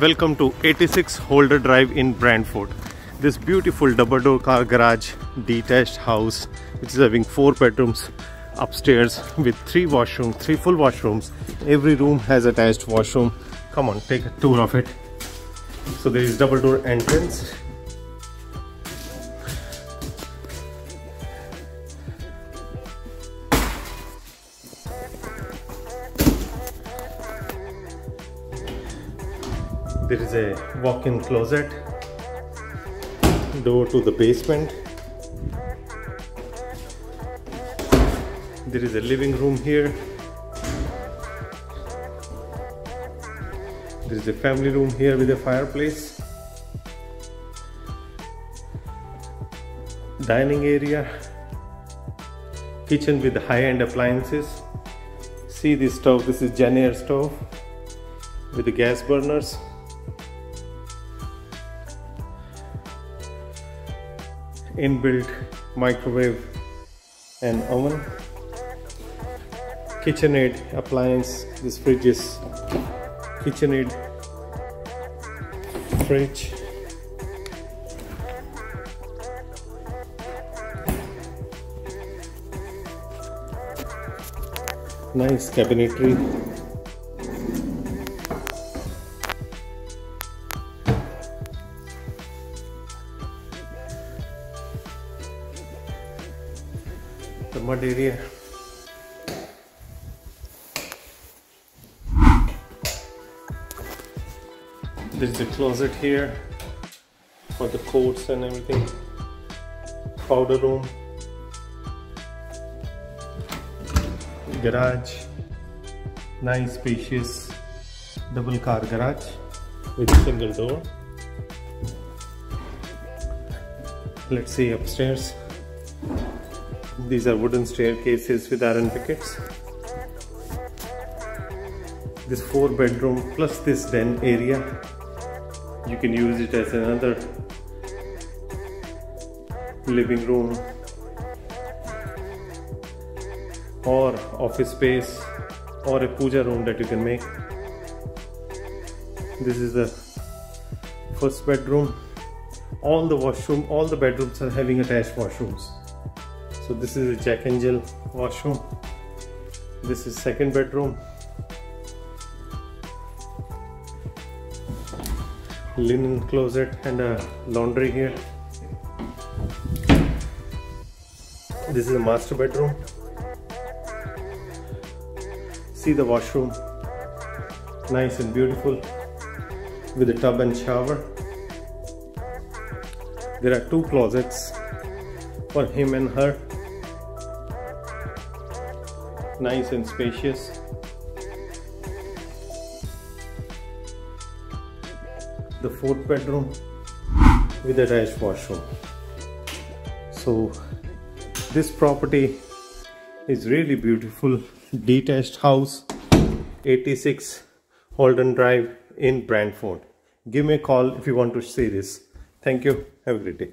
welcome to 86 Holder Drive in Brantford. This beautiful double door car garage detached house which is having four bedrooms upstairs with three washrooms, three full washrooms. Every room has attached washroom. Come on, take a tour of it. So there is double door entrance. There is a walk-in closet, door to the basement. There is a living room here. There is a family room here with a fireplace. Dining area. Kitchen with high-end appliances. See this stove, this is Jenn-Air stove with the gas burners. Inbuilt microwave and oven KitchenAid appliance this fridge is KitchenAid fridge. Nice cabinetry the mud area. There's a closet here for the coats and everything. Powder room. Garage. Nice spacious double car garage with a single door. Let's see upstairs. These are wooden staircases with iron pickets. This four bedroom plus this den area. You can use it as another living room or office space or a puja room that you can make. This is the first bedroom. All the washroom, all the bedrooms are having attached washrooms so this is a jack and jill washroom. This is second bedroom. Linen closet and a laundry here. This is a master bedroom. See the washroom. Nice and beautiful. With a tub and shower. There are two closets for him and her nice and spacious. The fourth bedroom with attached washroom. So this property is really beautiful. Detached house 86 Holder Drive in Brantford. Give me a call if you want to see this. Thank you. Have a great day